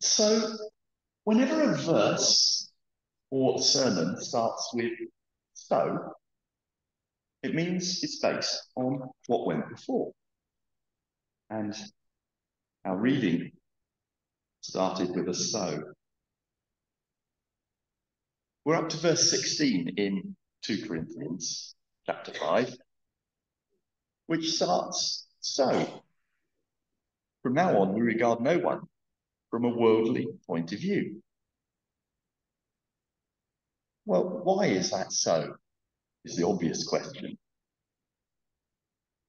So, whenever a verse or sermon starts with so, it means it's based on what went before. And our reading started with a so. We're up to verse 16 in 2 Corinthians chapter 5, which starts so. From now on, we regard no one from a worldly point of view. Well, why is that so? Is the obvious question.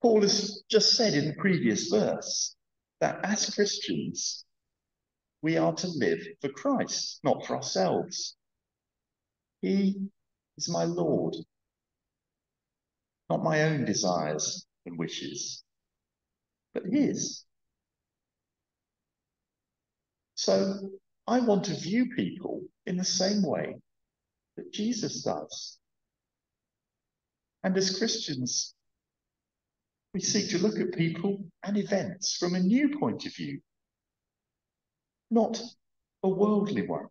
Paul has just said in the previous verse that as Christians, we are to live for Christ, not for ourselves. He is my Lord, not my own desires and wishes, but His. So I want to view people in the same way that Jesus does. And as Christians, we seek to look at people and events from a new point of view, not a worldly one.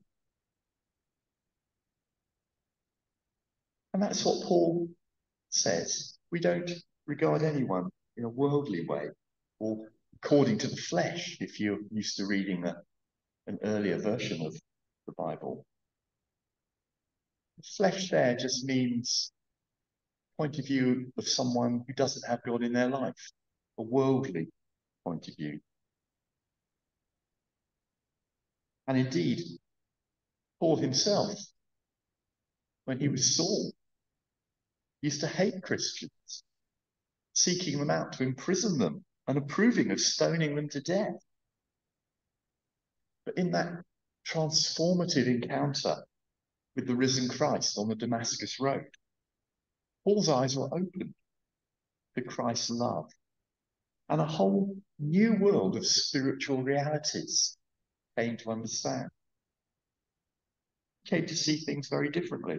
And that's what Paul says. We don't regard anyone in a worldly way or according to the flesh, if you're used to reading a an earlier version of the Bible. Flesh there just means point of view of someone who doesn't have God in their life, a worldly point of view. And indeed, Paul himself, when he was Saul, used to hate Christians, seeking them out to imprison them and approving of stoning them to death. But in that transformative encounter with the risen Christ on the Damascus Road, Paul's eyes were opened to Christ's love and a whole new world of spiritual realities came to understand. Came to see things very differently.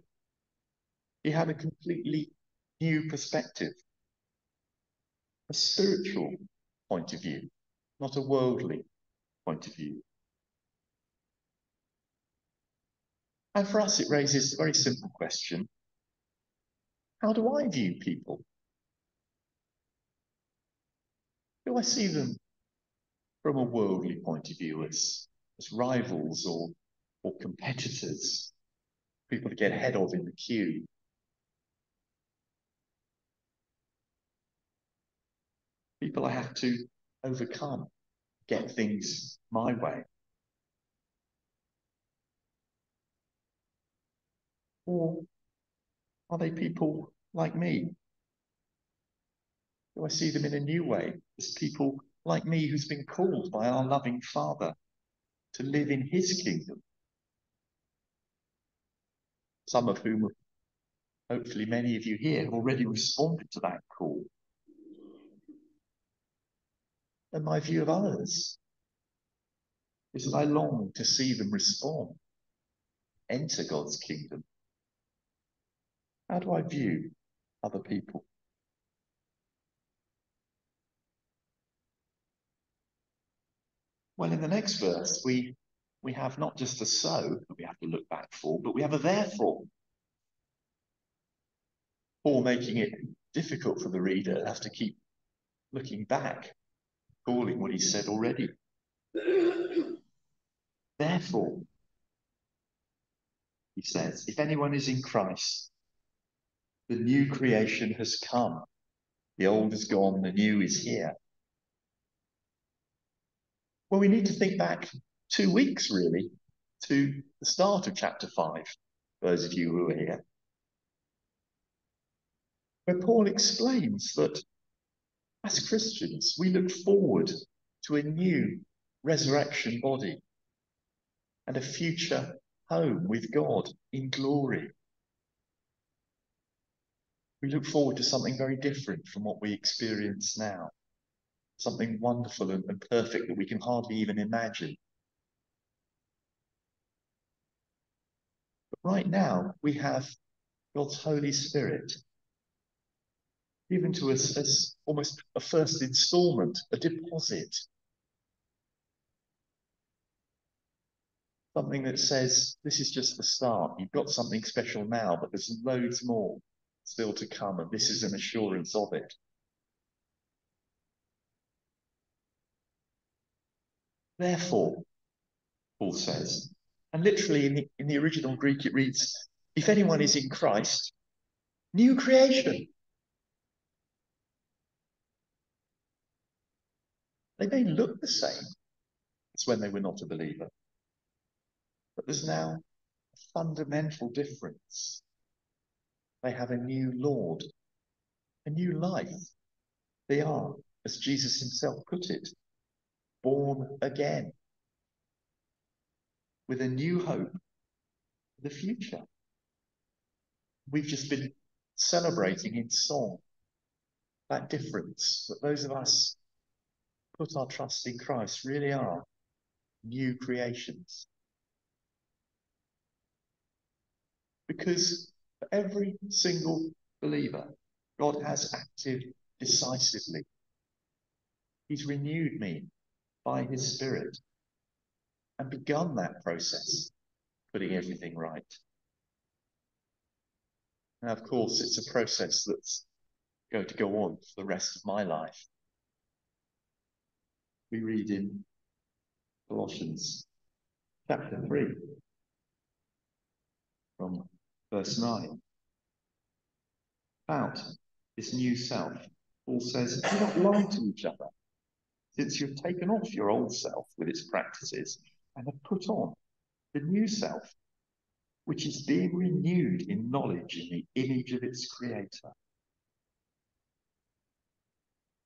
He had a completely new perspective, a spiritual point of view, not a worldly point of view. And for us, it raises a very simple question. How do I view people? Do I see them from a worldly point of view as, as rivals or, or competitors, people to get ahead of in the queue? People I have to overcome, get things my way. Or are they people like me? Do I see them in a new way as people like me who's been called by our loving Father to live in his kingdom? Some of whom, hopefully many of you here, have already responded to that call. And my view of others is that I long to see them respond, enter God's kingdom how do I view other people? Well, in the next verse, we, we have not just a so that we have to look back for, but we have a therefore. Paul making it difficult for the reader to have to keep looking back, calling what he said already. Therefore, he says, if anyone is in Christ, the new creation has come. The old is gone, the new is here. Well, we need to think back two weeks, really, to the start of chapter 5, those of you who are here, where Paul explains that as Christians, we look forward to a new resurrection body and a future home with God in glory. We look forward to something very different from what we experience now. something wonderful and, and perfect that we can hardly even imagine. But right now, we have God's Holy Spirit given to us as almost a first installment, a deposit. Something that says, this is just the start. You've got something special now, but there's loads more still to come, and this is an assurance of it. Therefore, Paul says, and literally in the, in the original Greek it reads, if anyone is in Christ, new creation. They may look the same as when they were not a believer, but there's now a fundamental difference. They have a new Lord, a new life. They are, as Jesus himself put it, born again with a new hope for the future. We've just been celebrating in song that difference that those of us put our trust in Christ really are new creations. Because every single believer, God has acted decisively. He's renewed me by his Spirit and begun that process, putting everything right. Now, of course, it's a process that's going to go on for the rest of my life. We read in Colossians chapter 3 from verse 9 about this new self. Paul says, Do not lie to each other since you've taken off your old self with its practices and have put on the new self, which is being renewed in knowledge in the image of its creator.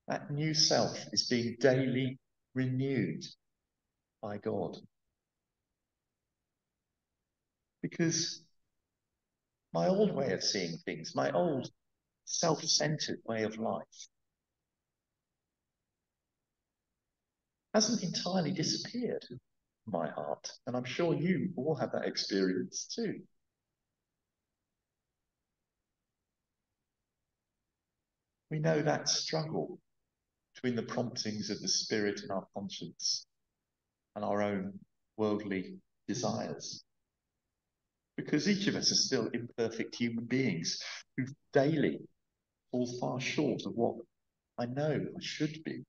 That new self is being daily renewed by God. Because my old way of seeing things, my old self centered way of life, hasn't entirely disappeared my heart. And I'm sure you all have that experience too. We know that struggle between the promptings of the Spirit in our conscience and our own worldly desires. Because each of us are still imperfect human beings who daily fall far short of what I know I should be.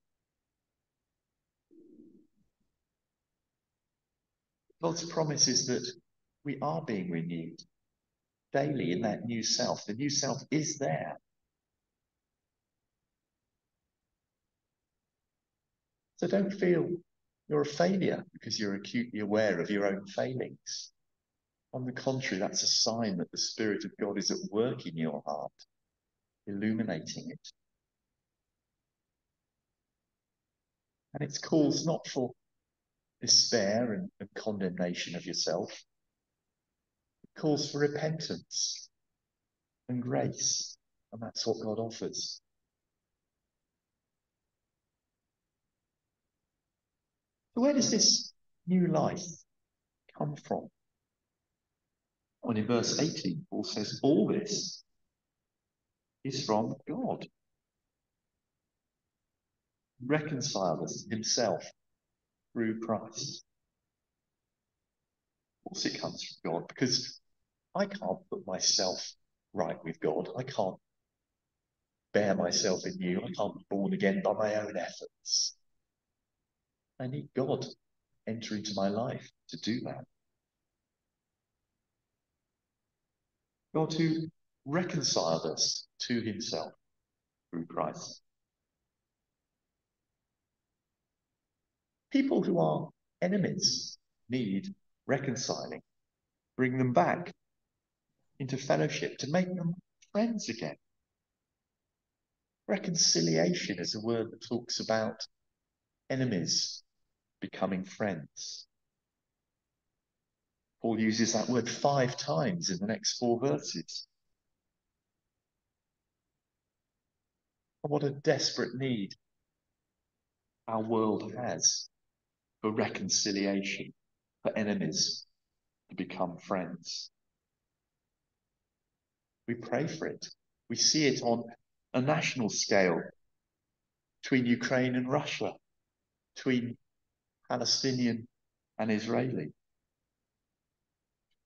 God's promise is that we are being renewed daily in that new self. The new self is there. So don't feel you're a failure because you're acutely aware of your own failings. On the contrary, that's a sign that the Spirit of God is at work in your heart, illuminating it. And it's calls not for despair and, and condemnation of yourself. It calls for repentance and grace, and that's what God offers. So where does this new life come from? Well, in verse 18, Paul says, All this is from God. Reconciled us himself through Christ. Of course, it comes from God because I can't put myself right with God. I can't bear myself in you. I can't be born again by my own efforts. I need God enter into my life to do that. God who reconciled us to himself through Christ. People who are enemies need reconciling, bring them back into fellowship to make them friends again. Reconciliation is a word that talks about enemies becoming friends. Paul uses that word five times in the next four verses. What a desperate need our world has for reconciliation, for enemies to become friends. We pray for it. We see it on a national scale between Ukraine and Russia, between Palestinian and Israeli,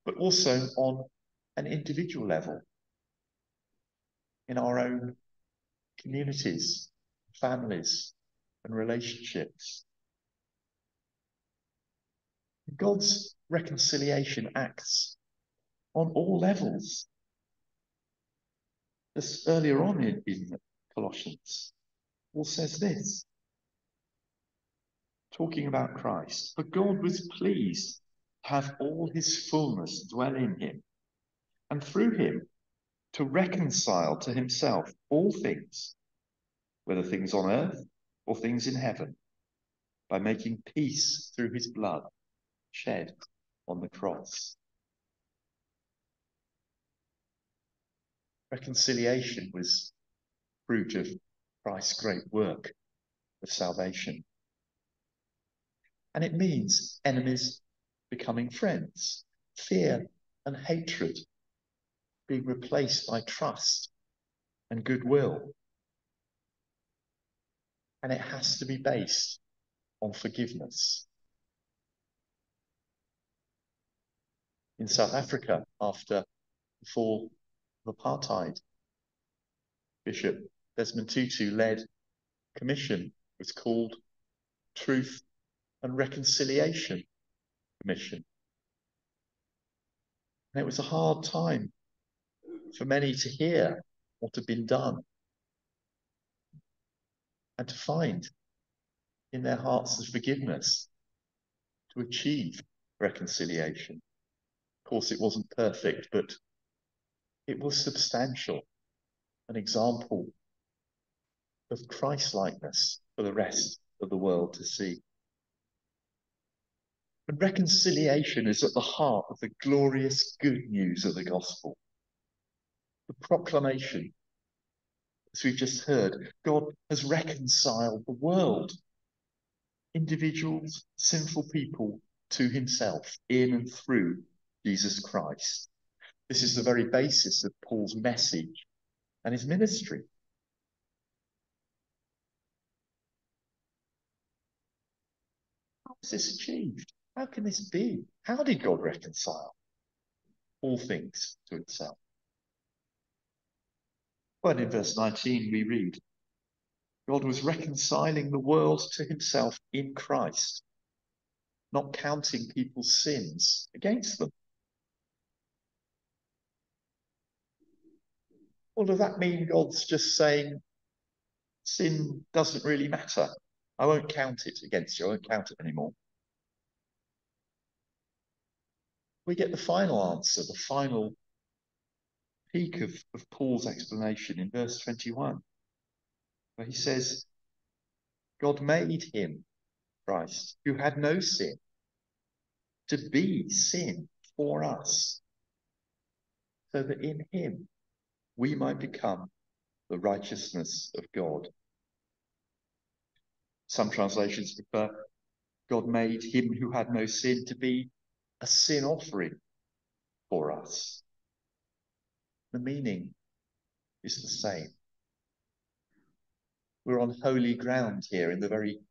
but also on an individual level in our own communities, families, and relationships. God's reconciliation acts on all levels. Just earlier on in, in Colossians, Paul says this, talking about Christ, for God was pleased have all his fullness dwell in him, and through him to reconcile to himself all things, whether things on earth or things in heaven, by making peace through his blood shed on the cross. Reconciliation was fruit of Christ's great work of salvation. And it means enemies becoming friends, fear and hatred being replaced by trust and goodwill. And it has to be based on forgiveness. In South Africa, after the fall of apartheid, Bishop Desmond Tutu led commission was called Truth and Reconciliation Commission. And it was a hard time for many to hear what had been done and to find in their hearts the forgiveness to achieve reconciliation. Of course, it wasn't perfect, but it was substantial, an example of Christ-likeness for the rest of the world to see. And reconciliation is at the heart of the glorious good news of the gospel the proclamation, as we've just heard, God has reconciled the world, individuals, sinful people, to himself in and through Jesus Christ. This is the very basis of Paul's message and his ministry. How is this achieved? How can this be? How did God reconcile all things to himself? Well, in verse 19, we read, God was reconciling the world to himself in Christ, not counting people's sins against them. Or does that mean God's just saying sin doesn't really matter? I won't count it against you. I won't count it anymore. We get the final answer, the final peak of, of Paul's explanation in verse 21, where he says, God made him, Christ, who had no sin, to be sin for us, so that in him we might become the righteousness of God. Some translations prefer God made him who had no sin to be a sin offering for us. The meaning is the same. We're on holy ground here in the very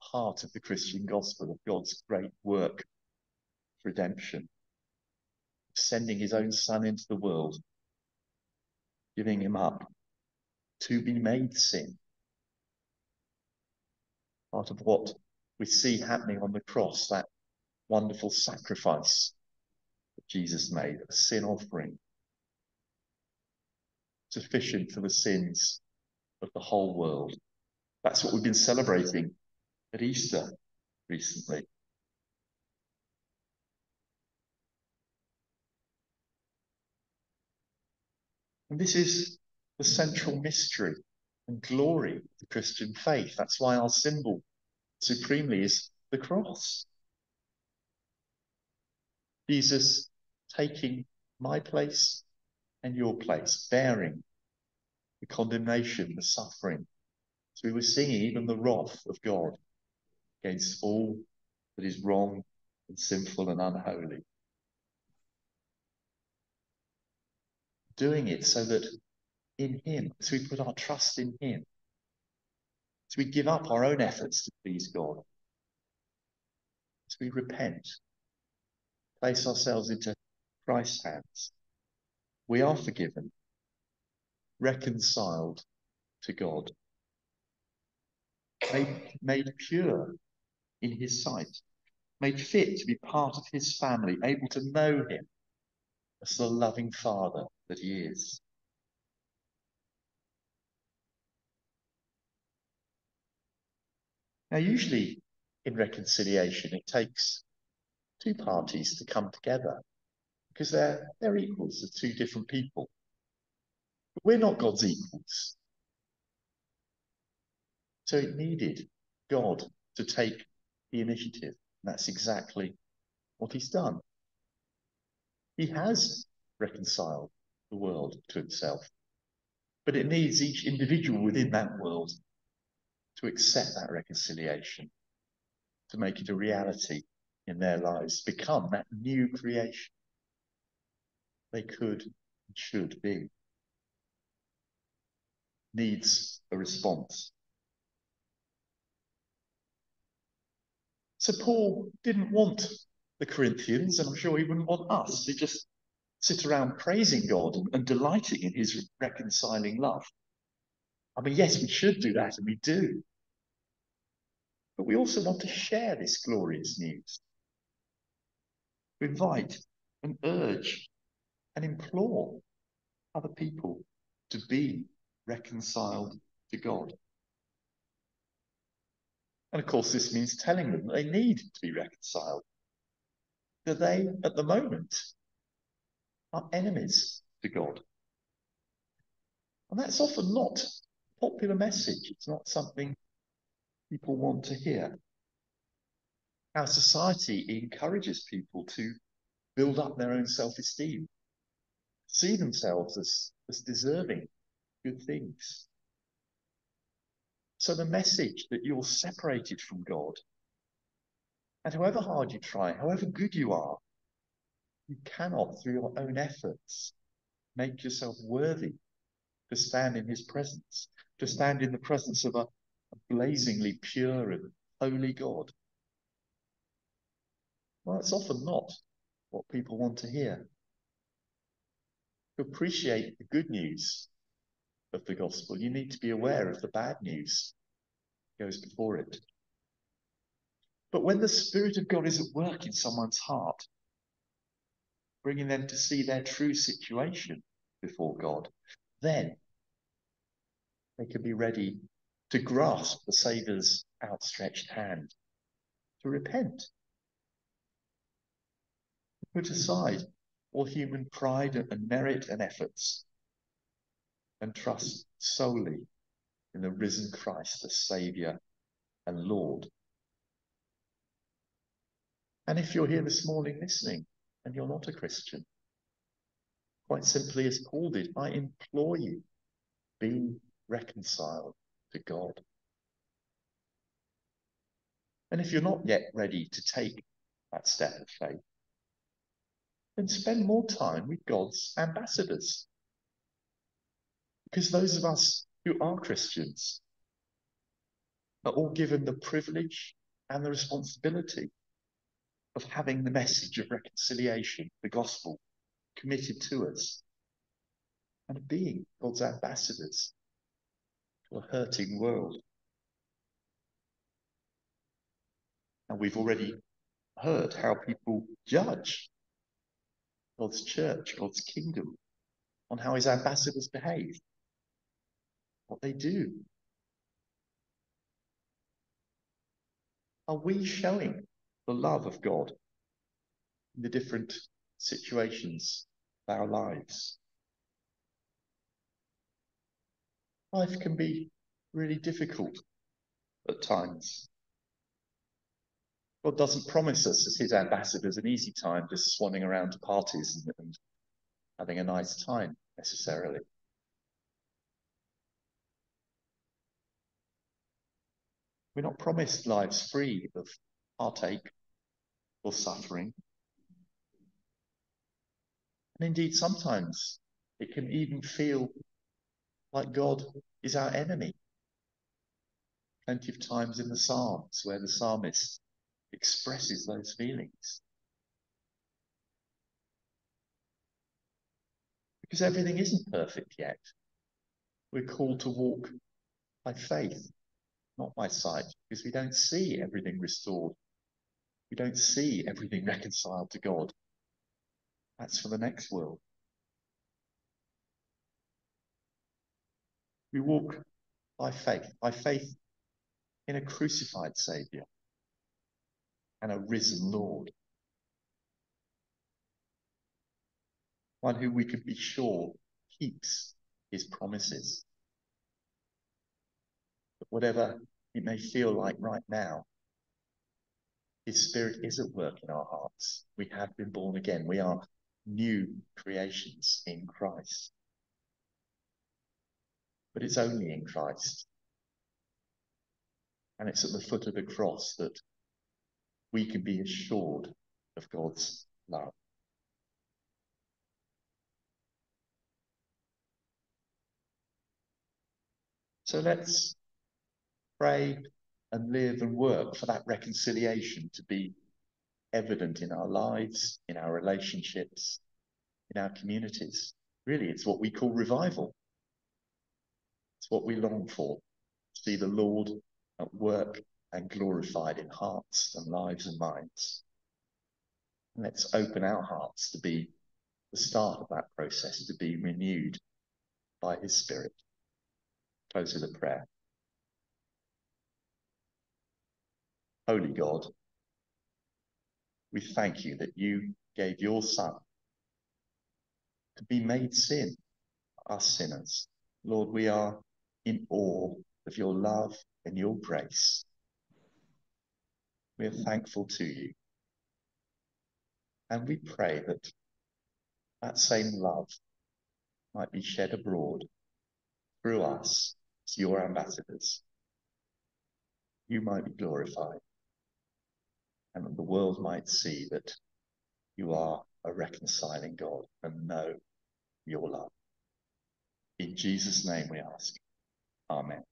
heart of the Christian gospel of God's great work of redemption, sending his own son into the world, giving him up to be made sin. Part of what we see happening on the cross, that wonderful sacrifice that Jesus made, a sin offering sufficient for the sins of the whole world. That's what we've been celebrating at Easter recently. And this is the central mystery and glory of the Christian faith. That's why our symbol supremely is the cross. Jesus taking my place and your place, bearing the condemnation, the suffering. So we were singing even the wrath of God against all that is wrong and sinful and unholy. Doing it so that in Him, as we put our trust in Him, as we give up our own efforts to please God, as we repent, place ourselves into Christ's hands, we are forgiven, reconciled to God, made, made pure in His sight, made fit to be part of His family, able to know Him as the loving Father that He is. Now, usually in reconciliation, it takes two parties to come together because they're, they're equals, of two different people. But we're not God's equals. So it needed God to take the initiative. And that's exactly what he's done. He has reconciled the world to himself. But it needs each individual within that world to accept that reconciliation, to make it a reality in their lives, become that new creation they could and should be. Needs a response. So Paul didn't want the Corinthians, and I'm sure he wouldn't want us to just sit around praising God and, and delighting in his reconciling love. I mean, yes, we should do that, and we do. But we also want to share this glorious news. Invite and urge and implore other people to be reconciled to God. And of course, this means telling them that they need to be reconciled. That they, at the moment, are enemies to God. And that's often not a popular message. It's not something people want to hear. Our society encourages people to build up their own self esteem, see themselves as, as deserving good things. So the message that you're separated from God, and however hard you try, however good you are, you cannot, through your own efforts, make yourself worthy to stand in his presence, to stand in the presence of a, a blazingly pure and holy God. Well, it's often not what people want to hear. To appreciate the good news of the gospel, you need to be aware of the bad news that goes before it. But when the Spirit of God is at work in someone's heart, bringing them to see their true situation before God, then they can be ready to grasp the Saviour's outstretched hand, to repent, put aside all human pride and merit and efforts, and trust solely in the risen Christ the Saviour and Lord. And if you're here this morning listening and you're not a Christian, quite simply as Paul did, I implore you, be reconciled to God. And if you're not yet ready to take that step of faith, then spend more time with God's ambassadors. Because those of us who are Christians are all given the privilege and the responsibility of having the message of reconciliation, the gospel, committed to us, and being God's ambassadors to a hurting world. And we've already heard how people judge God's church, God's kingdom, on how his ambassadors behave, what they do. Are we showing the love of God in the different situations of our lives? Life can be really difficult at times. God doesn't promise us as his ambassadors an easy time just swanning around to parties and, and having a nice time necessarily. We're not promised lives free of heartache or suffering. And indeed, sometimes it can even feel like God is our enemy. Plenty of times in the Psalms where the psalmist expresses those feelings. Because everything isn't perfect yet. We're called to walk by faith, not by sight, because we don't see everything restored. We don't see everything reconciled to God. That's for the next world. We walk by faith, by faith in a crucified Saviour and a risen Lord. One who we can be sure keeps his promises. But whatever it may feel like right now, his spirit is at work in our hearts. We have been born again. We are new creations in Christ. But it's only in Christ. And it's at the foot of the cross that we can be assured of God's love. So let's pray and live and work for that reconciliation to be evident in our lives, in our relationships, in our communities. Really, it's what we call revival. It's what we long for. To see the Lord at work and glorified in hearts and lives and minds. Let's open our hearts to be the start of that process, to be renewed by His Spirit. Close with a prayer. Holy God, we thank you that you gave your Son to be made sin, us sinners. Lord, we are in awe of your love and your grace. We are thankful to you. And we pray that that same love might be shed abroad through us as your ambassadors. You might be glorified and that the world might see that you are a reconciling God and know your love. In Jesus' name we ask. Amen.